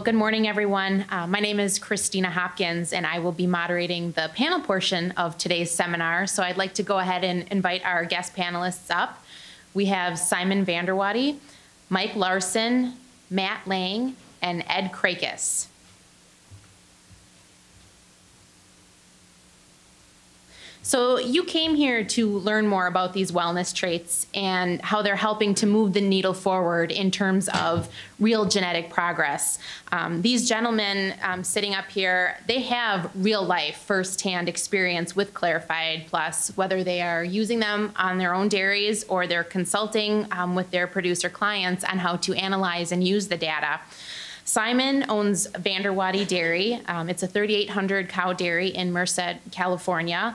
Well, good morning, everyone. Uh, my name is Christina Hopkins, and I will be moderating the panel portion of today's seminar. So I'd like to go ahead and invite our guest panelists up. We have Simon Vander Woude, Mike Larson, Matt Lang, and Ed Krakis. So you came here to learn more about these wellness traits and how they're helping to move the needle forward in terms of real genetic progress. Um, these gentlemen um, sitting up here, they have real life firsthand experience with CLARIFIDE Plus, whether they are using them on their own dairies or they're consulting um, with their producer clients on how to analyze and use the data. Simon owns Vander Woude Dairy. Um, it's a 3,800 cow dairy in Merced, California.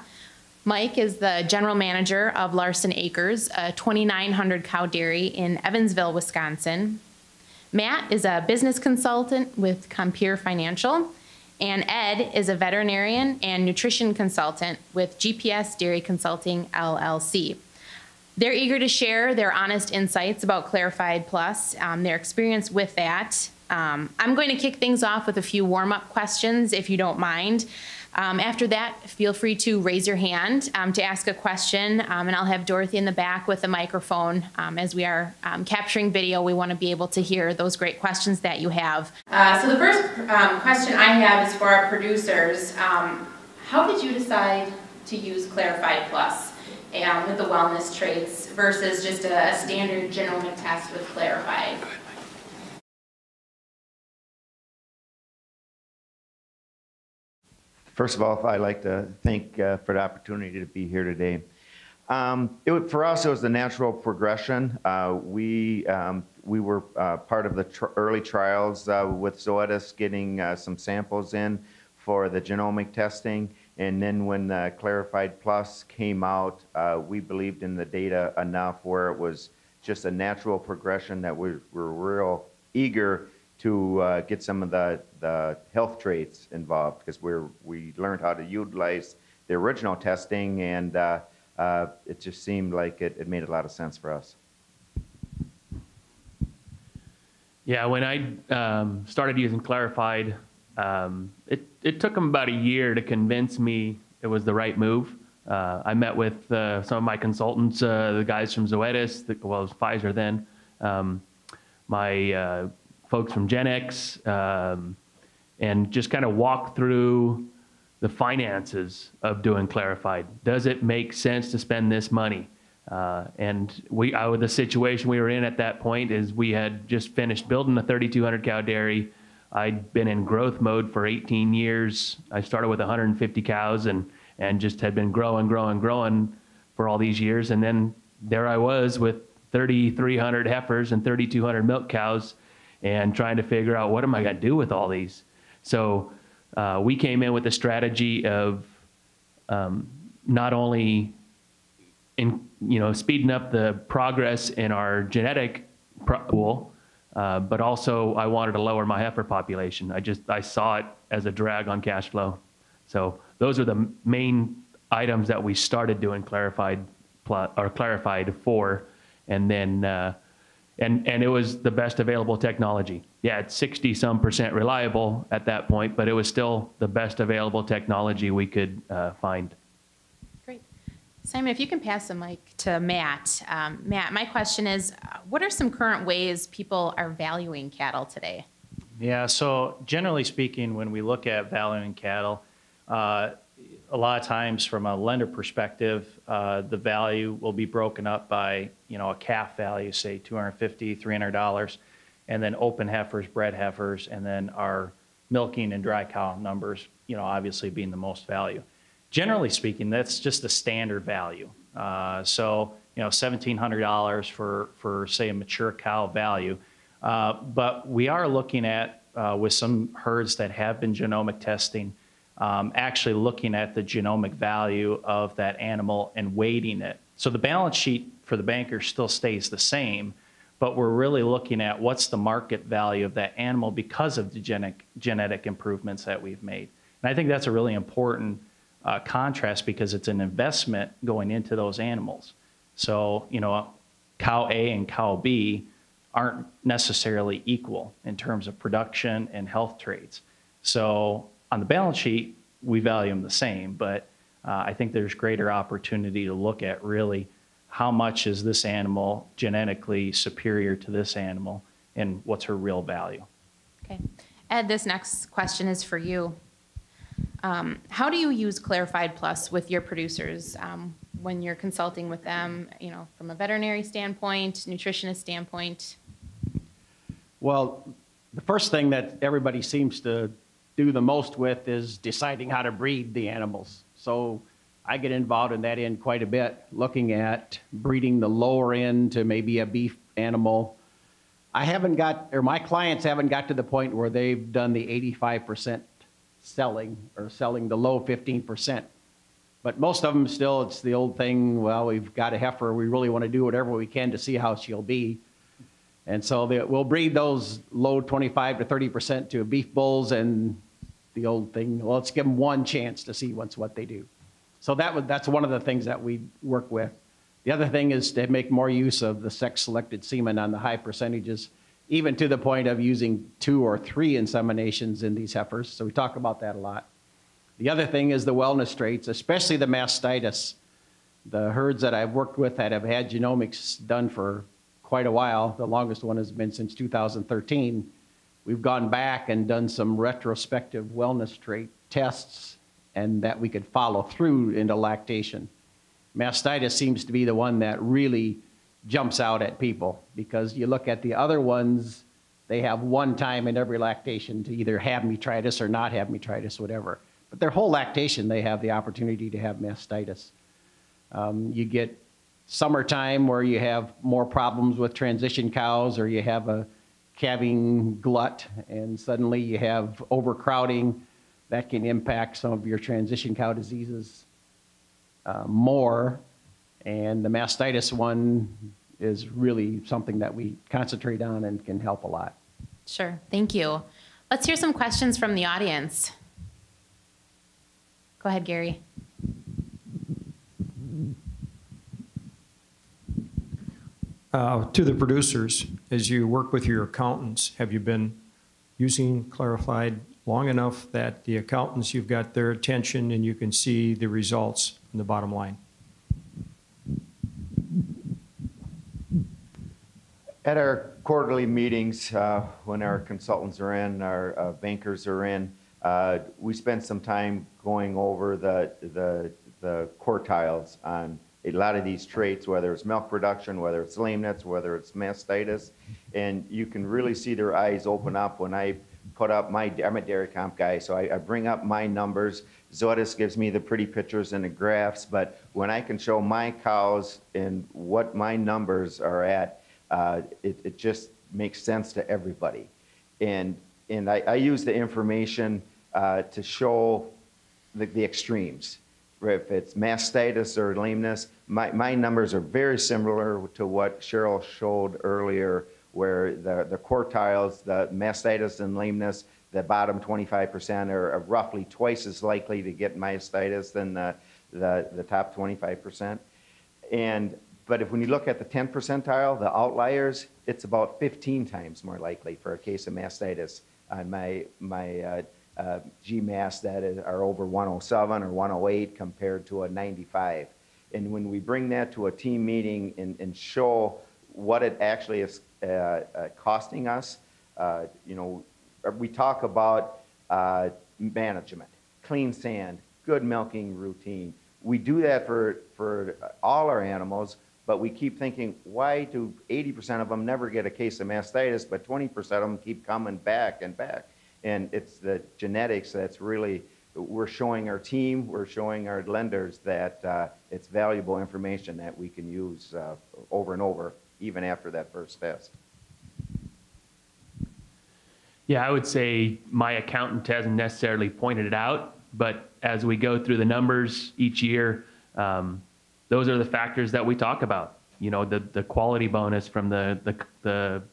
Mike is the general manager of Larson Acres, a 2,900 cow dairy in Evansville, Wisconsin. Matt is a business consultant with Compeer Financial, and Ed is a veterinarian and nutrition consultant with GPS Dairy Consulting LLC. They're eager to share their honest insights about CLARIFIDE Plus, um, their experience with that. Um, I'm going to kick things off with a few warm up questions, if you don't mind. Um, after that, feel free to raise your hand um, to ask a question, um, and I'll have Dorothy in the back with a microphone. Um, as we are um, capturing video, we want to be able to hear those great questions that you have. Uh, so the first um, question I have is for our producers. how did you decide to use CLARIFIDE Plus with the wellness traits versus just a, a standard genomic test with CLARIFIDE? First of all, I'd like to thank uh, for the opportunity to be here today. Um, it, for us, it was the natural progression. Uh, we um, we were uh, part of the tr early trials uh, with Zoetis, getting uh, some samples in for the genomic testing, and then when the CLARIFIDE Plus came out, uh, we believed in the data enough where it was just a natural progression that we were real eager to uh, get some of the, the health traits involved because we're we learned how to utilize the original testing and uh, uh, it just seemed like it, it made a lot of sense for us. Yeah, when I um, started using CLARIFIDE, um, it, it took them about a year to convince me it was the right move. Uh, I met with uh, some of my consultants, uh, the guys from Zoetis, the, well, it was Pfizer then, um, my uh, folks from Genex, um, and just kind of walk through the finances of doing CLARIFIDE. Does it make sense to spend this money? Uh, and we, uh, the situation we were in at that point is we had just finished building a 3,200 cow dairy. I'd been in growth mode for 18 years. I started with 150 cows and and just had been growing, growing, growing for all these years. And then there I was with 3,300 heifers and 3,200 milk cows and trying to figure out what am I going to do with all these. So uh, we came in with a strategy of um, not only in you know speeding up the progress in our genetic pool, uh, but also I wanted to lower my heifer population. I just I saw it as a drag on cash flow. So those are the main items that we started doing CLARIFIDE or CLARIFIDE for, and then uh, and and it was the best available technology. Yeah, it's 60 some percent reliable at that point, but it was still the best available technology we could uh, find. Great. Simon, if you can pass the mic to Matt. Um, Matt, my question is what are some current ways people are valuing cattle today? Yeah, so generally speaking, when we look at valuing cattle, uh, a lot of times from a lender perspective, uh, the value will be broken up by, you know, a calf value, say 250, 300 dollars, and then open heifers, bred heifers, and then our milking and dry cow numbers, you know, obviously being the most value. Generally speaking, that's just a standard value. Uh, so, you know, $1,700 for, for say a mature cow value. Uh, but we are looking at, uh, with some herds that have been genomic testing, um, actually looking at the genomic value of that animal and weighting it. So the balance sheet for the banker still stays the same, but we're really looking at what's the market value of that animal because of the genetic, genetic improvements that we've made. And I think that's a really important uh, contrast because it's an investment going into those animals. So, you know, cow A and cow B aren't necessarily equal in terms of production and health traits. So on the balance sheet, we value them the same, but uh, I think there's greater opportunity to look at really how much is this animal genetically superior to this animal and what's her real value. Okay. Ed, this next question is for you. Um, how do you use CLARIFIDE Plus with your producers um, when you're consulting with them, you know, from a veterinary standpoint, nutritionist standpoint? Well, the first thing that everybody seems to do the most with is deciding how to breed the animals. So I get involved in that end quite a bit, looking at breeding the lower end to maybe a beef animal. I haven't got, or my clients haven't got to the point where they've done the 85% selling or selling the low 15%. But most of them still, it's the old thing, well, we've got a heifer, we really want to do whatever we can to see how she'll be. And so they, we'll breed those low 25 to 30% to beef bulls and the old thing, well, let's give them one chance to see what's what they do. So that would, that's one of the things that we work with. The other thing is to make more use of the sex selected semen on the high percentages, even to the point of using two or three inseminations in these heifers. So we talk about that a lot. The other thing is the wellness traits, especially the mastitis. The herds that I've worked with that have had genomics done for quite a while, the longest one has been since 2013. We've gone back and done some retrospective wellness trait tests and that we could follow through into lactation. Mastitis seems to be the one that really jumps out at people because you look at the other ones, they have one time in every lactation to either have metritis or not have metritis, whatever. But their whole lactation, they have the opportunity to have mastitis. Um, you get summertime where you have more problems with transition cows or you have a calving glut and suddenly you have overcrowding that can impact some of your transition cow diseases uh, more. And the mastitis one is really something that we concentrate on and can help a lot. Sure. Thank you. Let's hear some questions from the audience. Go ahead, Gary. Uh, To the producers, as you work with your accountants, have you been using CLARIFIDE long enough that the accountants, you've got their attention and you can see the results in the bottom line? At our quarterly meetings, uh, when our consultants are in, our uh, bankers are in, uh, we spend some time going over the, the, the quartiles on a lot of these traits, whether it's milk production, whether it's lameness, whether it's mastitis. And you can really see their eyes open up when I put up my, I'm a dairy comp guy, so I, I bring up my numbers. Zoetis gives me the pretty pictures and the graphs, but when I can show my cows and what my numbers are at, uh, it, it just makes sense to everybody. And, and I, I use the information uh, to show the, the extremes. If it's mastitis or lameness, my, my numbers are very similar to what Cheryl showed earlier, where the, the quartiles, the mastitis and lameness, the bottom 25% are, are roughly twice as likely to get mastitis than the, the, the top 25%. And but if when you look at the 10 percentile, the outliers, it's about 15 times more likely for a case of mastitis on my, my uh, uh, GMAS that is, are over 107 or 108 compared to a 95. And when we bring that to a team meeting and, and show what it actually is uh, uh costing us, uh, you know, we talk about uh, management, clean sand, good milking routine. We do that for, for all our animals, but we keep thinking, why do 80% of them never get a case of mastitis, but 20% of them keep coming back and back? And it's the genetics that's really, we're showing our team, we're showing our lenders that uh, it's valuable information that we can use uh, over and over, even after that first test. Yeah, I would say my accountant hasn't necessarily pointed it out, but as we go through the numbers each year, um, those are the factors that we talk about. You know, the, the quality bonus from the, the, the,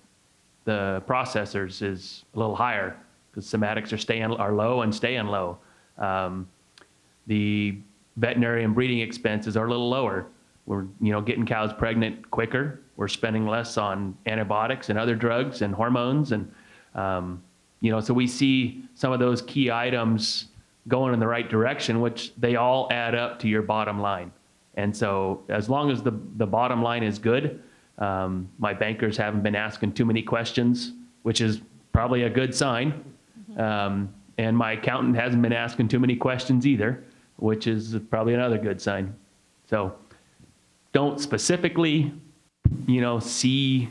the processors is a little higher because somatics are staying are low and staying low. Um, the veterinary and breeding expenses are a little lower. we're, you know, getting cows pregnant quicker. We're spending less on antibiotics and other drugs and hormones. And, um, you know, so we see some of those key items going in the right direction, which they all add up to your bottom line. And so as long as the, the bottom line is good, um, my bankers haven't been asking too many questions, which is probably a good sign. Um, and my accountant hasn't been asking too many questions either, which is probably another good sign. So don't specifically, you know, see,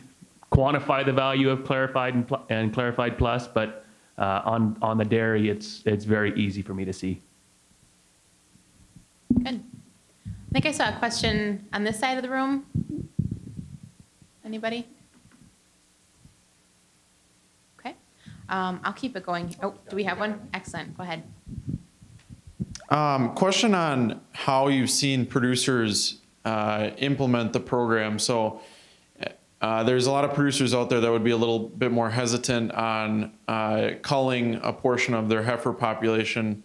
quantify the value of CLARIFIDE and, and CLARIFIDE plus, but uh, on, on the dairy, it's, it's very easy for me to see. Good. I think I saw a question on this side of the room. Anybody? Okay. Um, I'll keep it going. Oh, do we have one? Excellent. Go ahead. Um, question on how you've seen producers uh, implement the program. So uh, there's a lot of producers out there that would be a little bit more hesitant on uh, culling a portion of their heifer population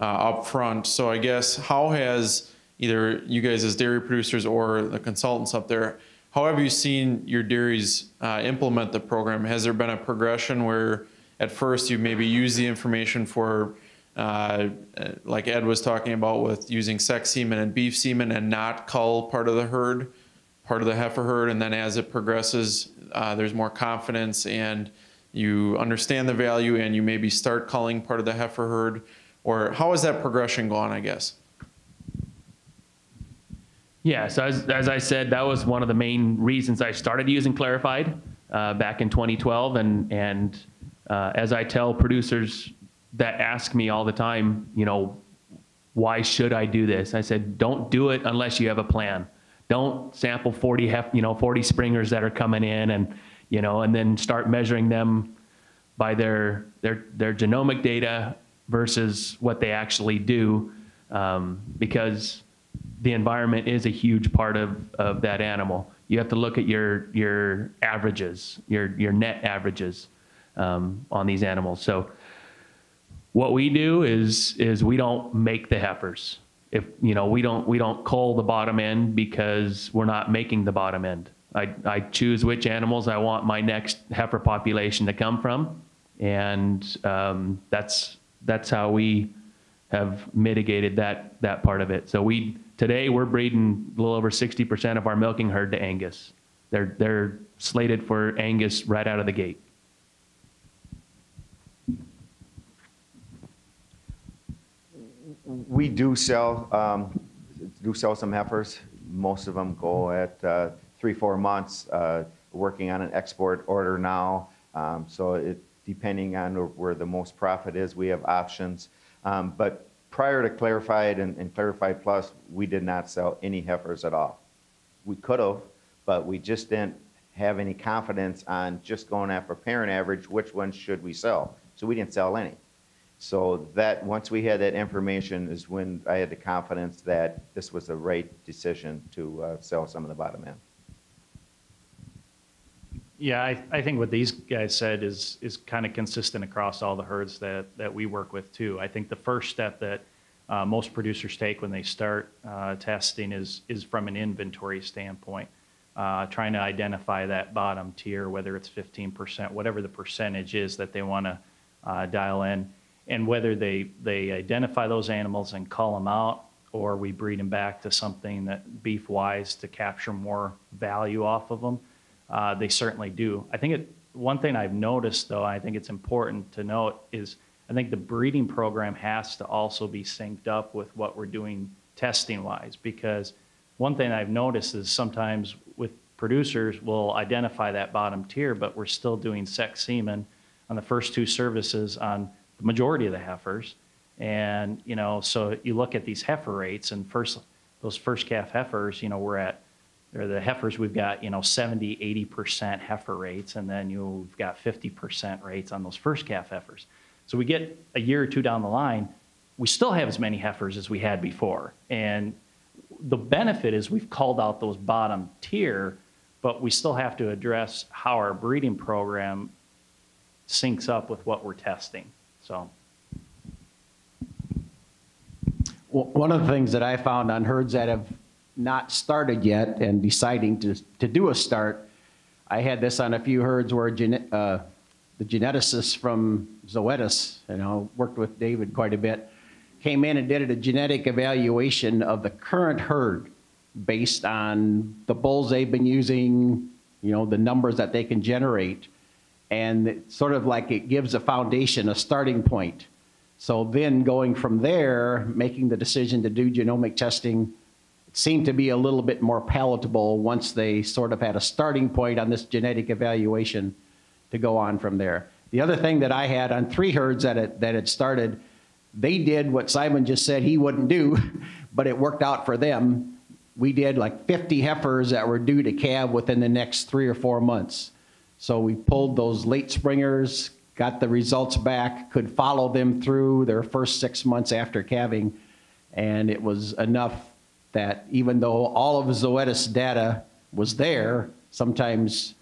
uh, up front. So I guess how has either you guys as dairy producers or the consultants up there, how have you seen your dairies uh, implement the program? Has there been a progression where at first you maybe use the information for uh, like Ed was talking about with using sex semen and beef semen and not cull part of the herd, part of the heifer herd, and then as it progresses, uh, there's more confidence and you understand the value and you maybe start culling part of the heifer herd, or how has that progression gone? I guess. Yeah, so as, as I said, that was one of the main reasons I started using CLARIFIDE uh, back in 2012. And, and uh, as I tell producers that ask me all the time, you know, why should I do this? I said, don't do it unless you have a plan. Don't sample 40, hef, you know, 40 springers that are coming in and, you know, and then start measuring them by their, their, their genomic data versus what they actually do. Um, because the environment is a huge part of, of that animal. You have to look at your, your averages, your, your net averages um, on these animals. So what we do is, is we don't make the heifers. If, you know, we don't, we don't cull the bottom end because we're not making the bottom end. I, I choose which animals I want my next heifer population to come from. And um, that's, that's how we have mitigated that, that part of it. So we, today we're breeding a little over 60% of our milking herd to Angus. They're, they're slated for Angus right out of the gate. We do sell, um, do sell some heifers. Most of them go at uh, three, four months. Uh, Working on an export order now. Um, So it, depending on where the most profit is, we have options. Um, But prior to CLARIFIDE and and CLARIFIDE Plus, we did not sell any heifers at all. We could have, but we just didn't have any confidence on just going after parent average, which ones should we sell? So we didn't sell any. So that, once we had that information is when I had the confidence that this was the right decision to uh, sell some of the bottom end. Yeah, I, I think what these guys said is, is kind of consistent across all the herds that, that we work with too. I think the first step that uh, most producers take when they start uh, testing is, is from an inventory standpoint, uh, trying to identify that bottom tier, whether it's 15%, whatever the percentage is that they want to uh, dial in, and whether they, they identify those animals and call them out, or we breed them back to something that beef-wise to capture more value off of them. Uh, they certainly do. I think it, one thing I've noticed, though, I think it's important to note, is I think the breeding program has to also be synced up with what we're doing testing-wise, because one thing I've noticed is sometimes with producers, we'll identify that bottom tier, but we're still doing sex semen on the first two services on the majority of the heifers. And, you know, so you look at these heifer rates and first, those first calf heifers, you know, we're at or the heifers, we've got, you know, 70, 80% heifer rates, and then you've got 50% rates on those first calf heifers. So we get a year or two down the line, we still have as many heifers as we had before. And the benefit is we've called out those bottom tier, but we still have to address how our breeding program syncs up with what we're testing. So, Well, One of the things that I found on herds that have not started yet and deciding to, to do a start, I had this on a few herds where gene- uh, the geneticist from Zoetis, you know, worked with David quite a bit, came in and did a genetic evaluation of the current herd based on the bulls they've been using, you know, the numbers that they can generate. And sort of like it gives a foundation, a starting point. So then going from there, making the decision to do genomic testing seemed to be a little bit more palatable once they sort of had a starting point on this genetic evaluation to go on from there. The other thing that I had on three herds that it, that had started, they did what Simon just said he wouldn't do, but it worked out for them. We did like 50 heifers that were due to calve within the next three or four months. So we pulled those late springers, got the results back, could follow them through their first six months after calving, and it was enough that even though all of Zoetis data was there, sometimes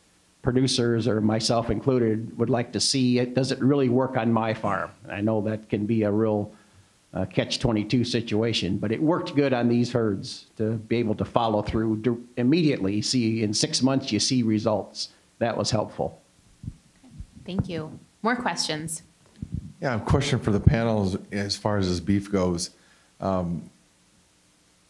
producers or myself included would like to see it, does it really work on my farm? I know that can be a real uh, catch-22 situation, but it worked good on these herds to be able to follow through immediately, see in six months you see results. That was helpful. Thank you. More questions? Yeah, a question for the panel as far as this beef goes. Um,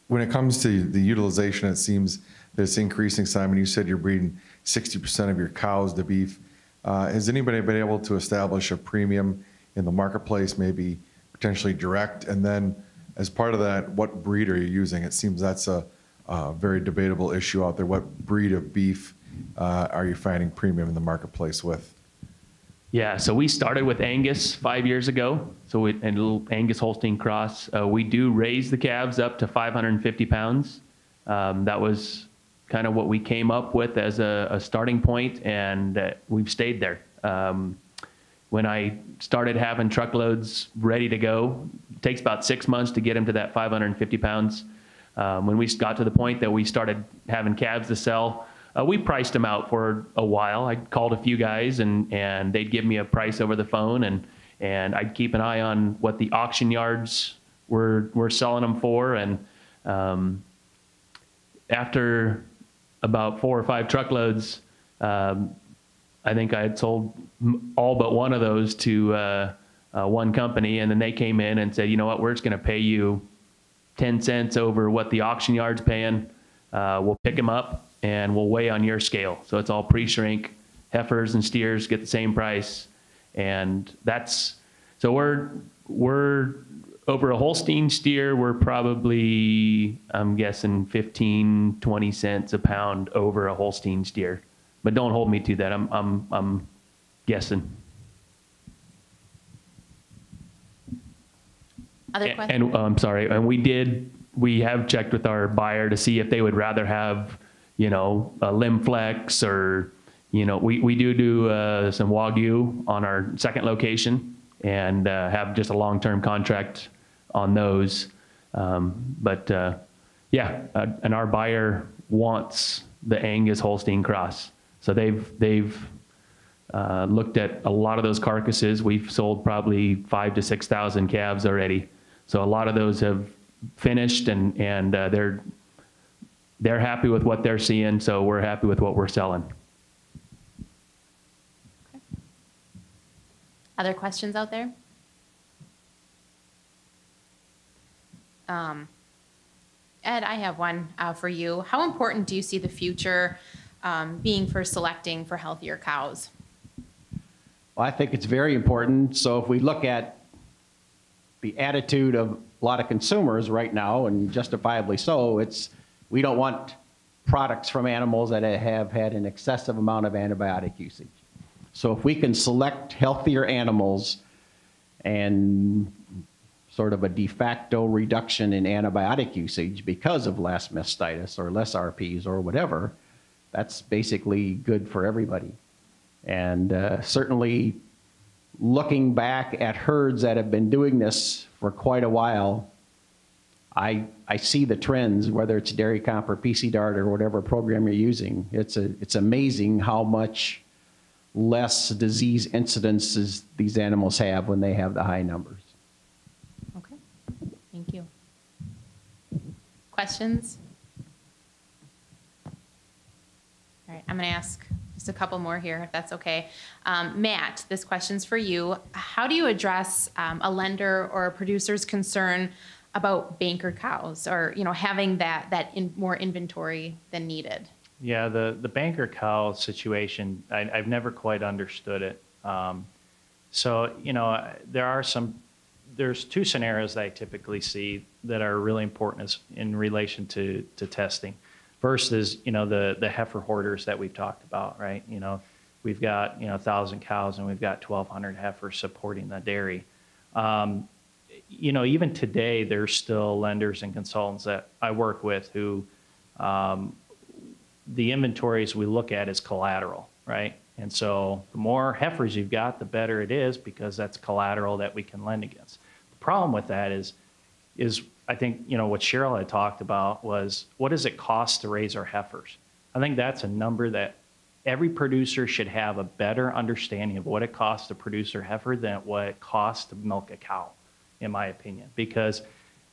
When it comes to the utilization, it seems that it's increasing. Simon, you said you're breeding 60% of your cows to beef. Uh, Has anybody been able to establish a premium in the marketplace, maybe potentially direct? And then as part of that, what breed are you using? It seems that's a a very debatable issue out there. What breed of beef uh, are you finding premium in the marketplace with? Yeah, so we started with Angus five years ago. So we, and a little Angus Holstein cross. Uh, we do raise the calves up to 550 pounds. Um, that was kind of what we came up with as a, a starting point, and uh, we've stayed there. Um, when I started having truckloads ready to go, it takes about six months to get them to that 550 pounds. Um, when we got to the point that we started having calves to sell, uh, we priced them out for a while. I called a few guys and, and they'd give me a price over the phone and, and I'd keep an eye on what the auction yards were, were selling them for. And um, after about four or five truckloads, um, I think I had sold all but one of those to uh, uh, one company, and then they came in and said, "You know what? We're just going to pay you ten cents over what the auction yard's paying. Uh, we'll pick them up and we'll weigh on your scale. So it's all pre-shrink. Heifers and steers get the same price, and that's so we're we're over a Holstein steer. We're probably I'm guessing 15, 20 cents a pound over a Holstein steer, but don't hold me to that. I'm I'm I'm guessing. Other questions? And, uh, I'm sorry, and we did, we have checked with our buyer to see if they would rather have, you know, a Lim-Flex or, you know, we, we do do, uh, some Wagyu on our second location and, uh, have just a long-term contract on those. Um, but, uh, yeah, uh, and our buyer wants the Angus Holstein cross. So they've, they've, uh, looked at a lot of those carcasses. We've sold probably five to 6,000 calves already. So a lot of those have finished and, and uh, they're, they're happy with what they're seeing, so we're happy with what we're selling. Okay. Other questions out there? Um, Ed, I have one uh, for you. How important do you see the future um, being for selecting for healthier cows? Well, I think it's very important. So if we look at the attitude of a lot of consumers right now, and justifiably so, it's we don't want products from animals that have had an excessive amount of antibiotic usage. So if we can select healthier animals and sort of a de facto reduction in antibiotic usage because of less mastitis or less RPs or whatever, that's basically good for everybody. And uh, certainly, looking back at herds that have been doing this for quite a while, I, I see the trends, whether it's Dairy Comp or PC Dart or whatever program you're using. It's, a, it's amazing how much less disease incidences these animals have when they have the high numbers. Okay, thank you. Questions? All right, I'm going to ask just a couple more here, if that's okay. Um, Matt, this question's for you. How do you address um, a lender or a producer's concern about banker cows, or you know, having that that in, more inventory than needed? Yeah, the, the banker cow situation, I, I've never quite understood it. Um, so, you know, there are some, there's two scenarios that I typically see that are really important as, in relation to, to testing. First is, you know, the, the heifer hoarders that we've talked about, right? You know, we've got, you know, 1,000 cows and we've got 1,200 heifers supporting the dairy. Um, you know, even today, there's still lenders and consultants that I work with who um, the inventories we look at is collateral, right? And so the more heifers you've got, the better it is because that's collateral that we can lend against. The problem with that is, is I think, you know, what Cheryl had talked about was what does it cost to raise our heifers? I think that's a number that every producer should have a better understanding of what it costs to produce their heifer than what it costs to milk a cow, in my opinion. Because,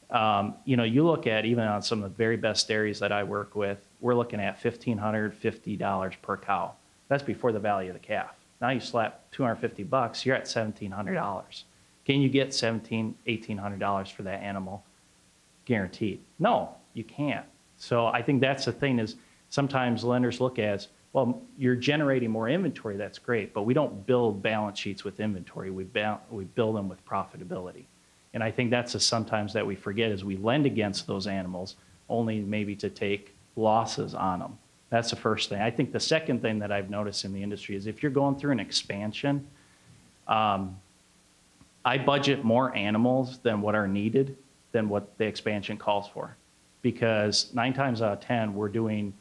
um, you know, you look at even on some of the very best dairies that I work with, we're looking at $1,550 per cow. That's before the value of the calf. Now you slap 250 bucks, you're at $1,700. Can you get 17, $1,800 for that animal? Guaranteed. No, you can't. So I think that's the thing is sometimes lenders look at, well, you're generating more inventory, that's great, but we don't build balance sheets with inventory. We, ba- we build them with profitability. And I think that's a sometimes that we forget is we lend against those animals only maybe to take losses on them. That's the first thing. I think the second thing that I've noticed in the industry is if you're going through an expansion, um, I budget more animals than what are needed than what the expansion calls for. Because nine times out of 10, we're doing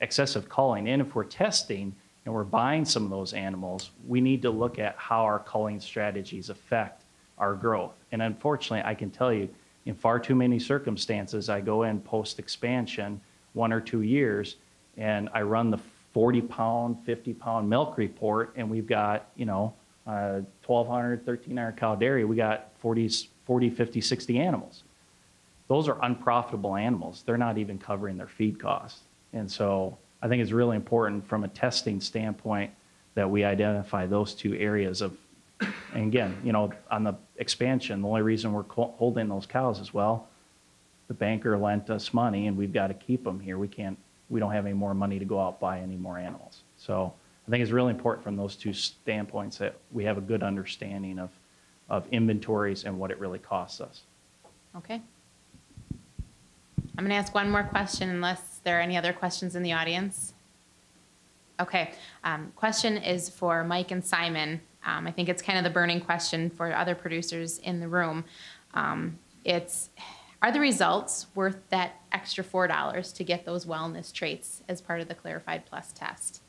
excessive culling. And if we're testing and we're buying some of those animals, we need to look at how our culling strategies affect our growth. And unfortunately, I can tell you, in far too many circumstances, I go in post expansion one or two years and I run the 40 pound, 50 pound milk report, and we've got, you know, uh, 1,200, 1,300 cow dairy, we got 40, 40, 50, 60 animals. Those are unprofitable animals. They're not even covering their feed costs. And so I think it's really important from a testing standpoint that we identify those two areas of, and again, you know, on the expansion, the only reason we're holding those cows is, well, the banker lent us money and we've got to keep them here. We can't, we don't have any more money to go out buy any more animals. So I think it's really important from those two standpoints that we have a good understanding of, of inventories and what it really costs us. Okay. I'm going to ask one more question unless there are any other questions in the audience. Okay. Um, question is for Mike and Simon. Um, I think it's kind of the burning question for other producers in the room. Um, it's are the results worth that extra four dollars to get those wellness traits as part of the CLARIFIDE Plus test?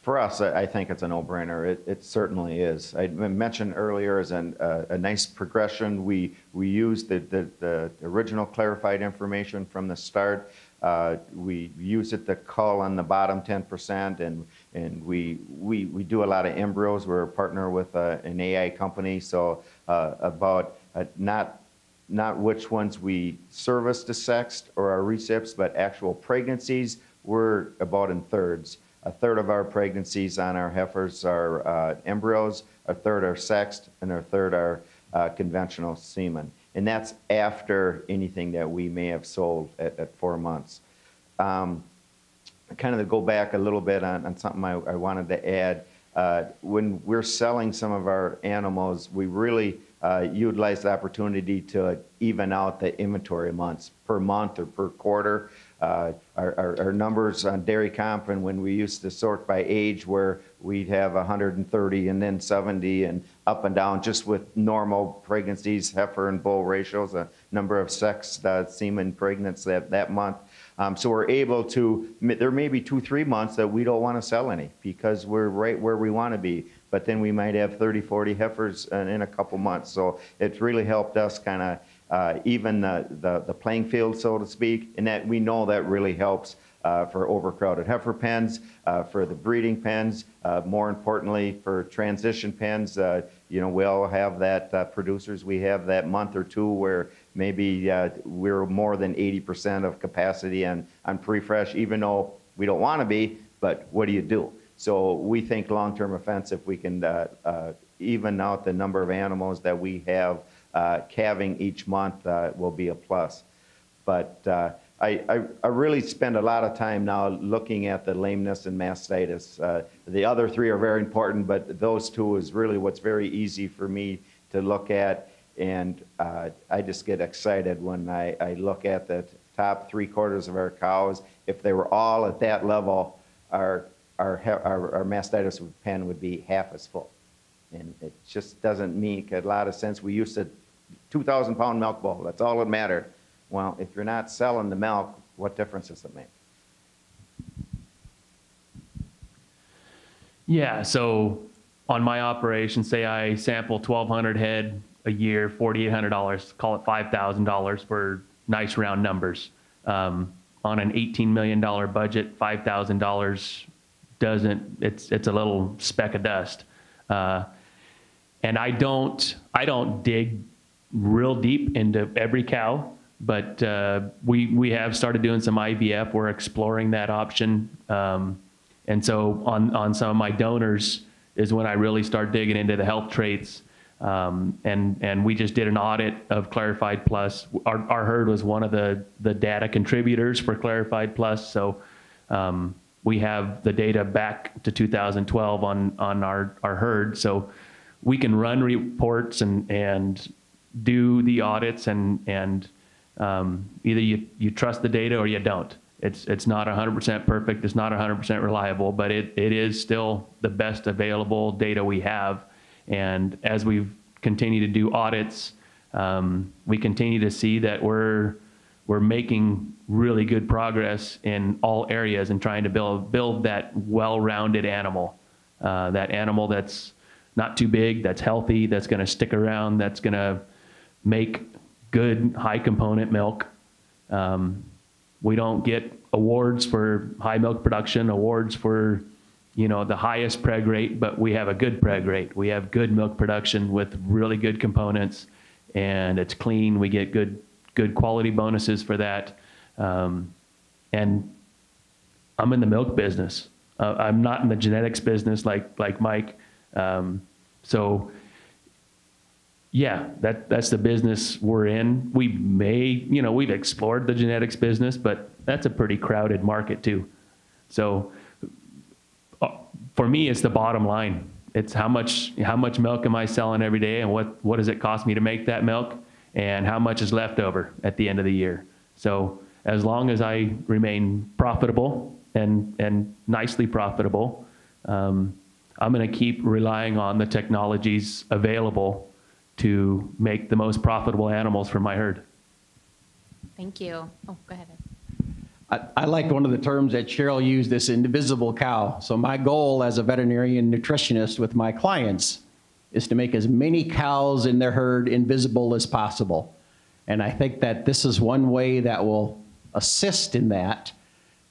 For us, I think it's a no-brainer. It, it certainly is. I mentioned earlier as an, uh, a nice progression. We, we used the, the, the original CLARIFIDE information from the start. Uh, we use it to call on the bottom 10%, and, and we, we, we do a lot of embryos. We're a partner with uh, an AI company, so uh, about uh, not, not which ones we service to sexed or our recips, but actual pregnancies, we're about in thirds. A third of our pregnancies on our heifers are uh, embryos, a third are sexed, and a third are uh, conventional semen. And that's after anything that we may have sold at, at four months. Um, kind of to go back a little bit on, on something I, I wanted to add. Uh, when we're selling some of our animals, we really uh, utilize the opportunity to even out the inventory months per month or per quarter. Uh, our, our, our numbers on dairy comp and when we used to sort by age where we'd have 130 and then 70 and up and down just with normal pregnancies, heifer and bull ratios, a number of sex uh, semen pregnants that, that month. Um, so we're able to, there may be two, three months that we don't want to sell any because we're right where we want to be. But then we might have 30, 40 heifers in a couple months. So it's really helped us kind of uh, even the, the, the, playing field, so to speak, and that we know that really helps uh, for overcrowded heifer pens, uh, for the breeding pens, uh, more importantly for transition pens. Uh, you know, we all have that, uh, producers, we have that month or two where maybe we're more than 80% of capacity on, on pre-fresh, even though we don't want to be, but what do you do? So we think long-term offense, if we can even out the number of animals that we have uh, calving each month, uh, will be a plus. But uh, I, I, I really spend a lot of time now looking at the lameness and mastitis. Uh, the other three are very important, but those two is really what's very easy for me to look at. And uh, I just get excited when I, I look at the top three quarters of our cows. If they were all at that level, our, our, our, our mastitis pen would be half as full. And it just doesn't make a lot of sense. We used to 2,000 pound milk bowl, that's all that mattered. Well, if you're not selling the milk, what difference does it make? Yeah, so on my operation, say I sample 1,200 head a year, $4,800, call it $5,000 for nice round numbers. Um, on an $18 million budget, $5,000 doesn't, it's, it's a little speck of dust. Uh, and I don't, I don't dig real deep into every cow, but uh, we, we have started doing some IVF. We're exploring that option. Um, and so on, on some of my donors is when I really start digging into the health traits. Um, and, and we just did an audit of CLARIFIDE Plus. Our, our herd was one of the, the data contributors for CLARIFIDE Plus. So um, we have the data back to 2012 on, on our, our herd. So we can run reports and, and do the audits and, and um, either you, you trust the data or you don't. It's, it's not 100% perfect, it's not 100% reliable, but it, it is still the best available data we have. And as we continue to do audits, um, we continue to see that we're, we're making really good progress in all areas and trying to build, build that well-rounded animal. Uh, that animal that's not too big, that's healthy, that's going to stick around, that's going to make good high component milk. Um, we don't get awards for high milk production, awards for, you know, the highest preg rate, but we have a good preg rate. We have good milk production with really good components, and it's clean. We get good, good quality bonuses for that. Um, and I'm in the milk business. Uh, I'm not in the genetics business like like Mike. Um, so yeah, that that's the business we're in. We may, you know, we've explored the genetics business, but that's a pretty crowded market too. So uh, for me, it's the bottom line. It's how much how much milk am I selling every day, and what what does it cost me to make that milk, and how much is left over at the end of the year. So as long as I remain profitable and and nicely profitable, um, I'm going to keep relying on the technologies available to make the most profitable animals for my herd. Thank you. Oh, go ahead. I, I like one of the terms that Cheryl used, this indivisible cow. So my goal as a veterinarian nutritionist with my clients is to make as many cows in their herd invisible as possible. And I think that this is one way that will assist in that.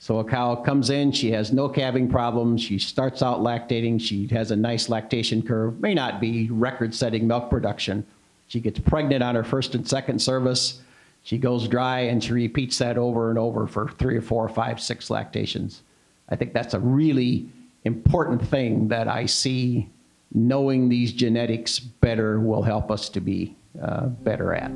So a cow comes in, she has no calving problems, she starts out lactating, she has a nice lactation curve, may not be record-setting milk production. She gets pregnant on her first and second service, she goes dry, and she repeats that over and over for three or four or five, six lactations. I think that's a really important thing that I see knowing these genetics better will help us to be uh, better at.